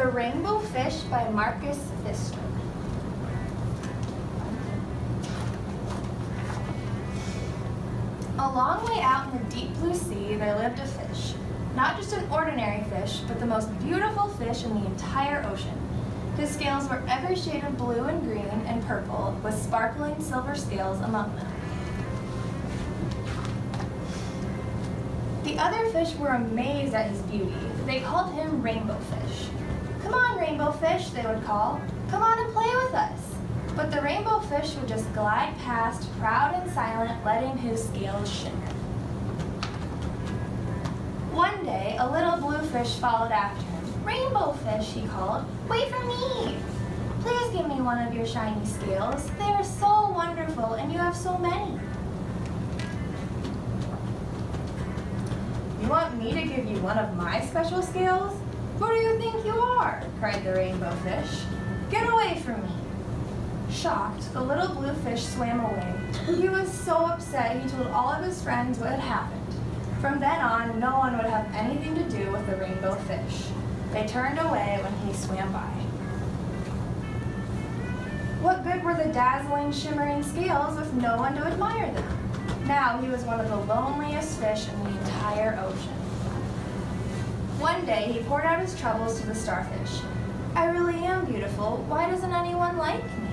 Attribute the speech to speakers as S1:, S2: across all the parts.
S1: The Rainbow Fish by Marcus Pfister. A long way out in the deep blue sea, there lived a fish. Not just an ordinary fish, but the most beautiful fish in the entire ocean. His scales were every shade of blue and green and purple, with sparkling silver scales among them. The other fish were amazed at his beauty. They called him Rainbow Fish. Come on, Rainbow Fish, they would call. Come on and play with us. But the rainbow fish would just glide past, proud and silent, letting his scales shimmer. One day, a little blue fish followed after him. Rainbow fish, he called, wait for me. Please give me one of your shiny scales. They are so wonderful, and you have so many. You want me to give you one of my special scales? Who do you think you are? cried the rainbow fish. Get away from me. Shocked, the little blue fish swam away. He was so upset he told all of his friends what had happened. From then on, no one would have anything to do with the rainbow fish. They turned away when he swam by. What good were the dazzling, shimmering scales with no one to admire them? Now he was one of the loneliest fish in the entire ocean. One day, he poured out his troubles to the starfish. I really am beautiful. Why doesn't anyone like me?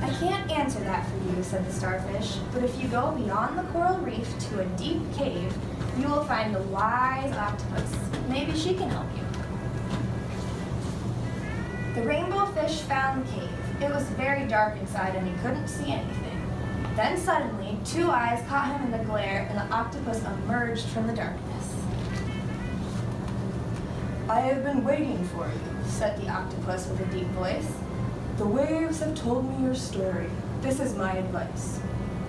S1: I can't answer that for you, said the starfish, but if you go beyond the coral reef to a deep cave, you will find the wise octopus. Maybe she can help you. The rainbow fish found the cave. It was very dark inside and he couldn't see anything. Then suddenly, two eyes caught him in the glare and the octopus emerged from the darkness. I have been waiting for you, said the octopus with a deep voice. The waves have told me your story. This is my advice.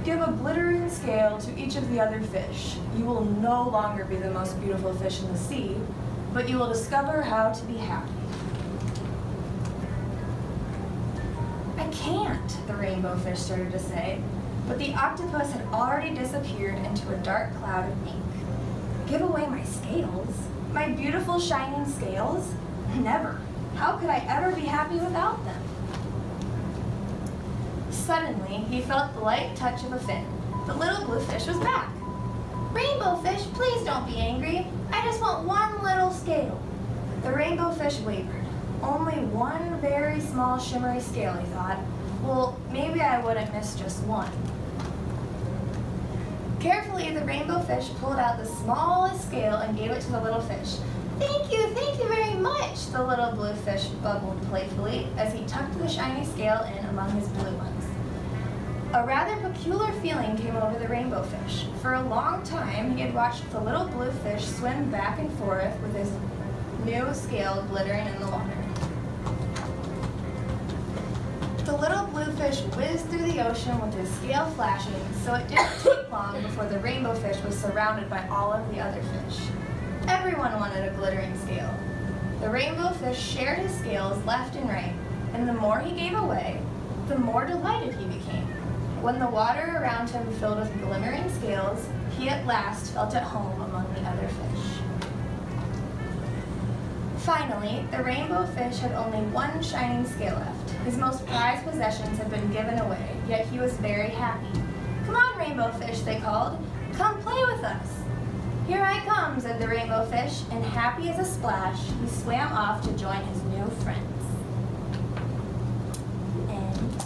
S1: Give a glittering scale to each of the other fish. You will no longer be the most beautiful fish in the sea, but you will discover how to be happy. I can't, the rainbow fish started to say, but the octopus had already disappeared into a dark cloud of ink. Give away my scales? My beautiful shining scales? Never. How could I ever be happy without them? Suddenly, he felt the light touch of a fin. The little blue fish was back. Rainbow fish, please don't be angry. I just want one little scale. The rainbow fish wavered. Only one very small shimmery scale, he thought. Well, maybe I wouldn't miss just one. Carefully, the rainbow fish pulled out the smallest scale and gave it to the little fish. Thank you, thank you very much, the little blue fish bubbled playfully as he tucked the shiny scale in among his blue ones. A rather peculiar feeling came over the rainbow fish. For a long time, he had watched the little blue fish swim back and forth with his new scale glittering in the water. The little blue fish whizzed through the ocean with his scale flashing, so it didn't take long before the rainbow fish was surrounded by all of the other fish. Everyone wanted a glittering scale. The rainbow fish shared his scales left and right, and the more he gave away, the more delighted he became. When the water around him filled with glimmering scales, he at last felt at home among the other fish. Finally, the rainbow fish had only one shining scale left. His most prized possessions had been given away, yet he was very happy. Come on, rainbow fish, they called. Come play with us. Here I come, said the rainbow fish, and happy as a splash, he swam off to join his new friends. And,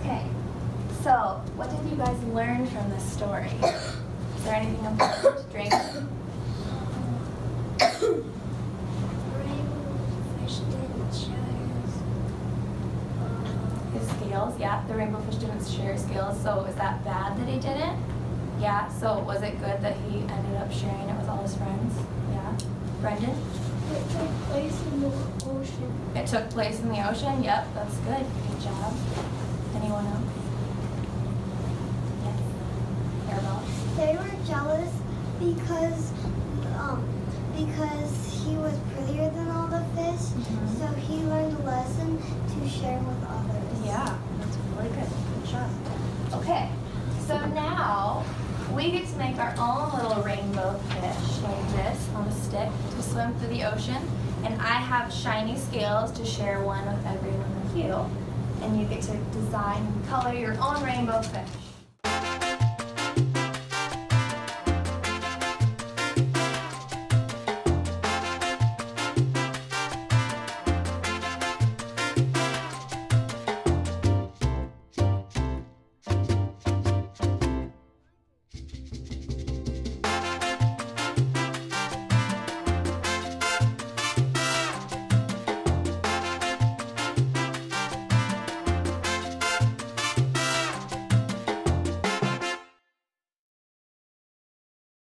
S1: okay, so, what did you guys learn from this story? Is there anything important to drink? Scales, yeah, the rainbow fish didn't share his scales, so is that bad that he didn't? Yeah, so was it good that he ended up sharing it with all his friends? Yeah. Brendan?
S2: It took place in the ocean.
S1: It took place in the ocean? Yep, that's good. Good job. Anyone else?
S2: They were jealous because um, because he was prettier than all the fish, mm -hmm. so he learned a lesson to share with others.
S1: Yeah, that's really good. Good job. Okay, so now we get to make our own little rainbow fish like this on a to swim through the ocean. and I have shiny scales to share one with every one of you. And you get to design and color your own rainbow fish.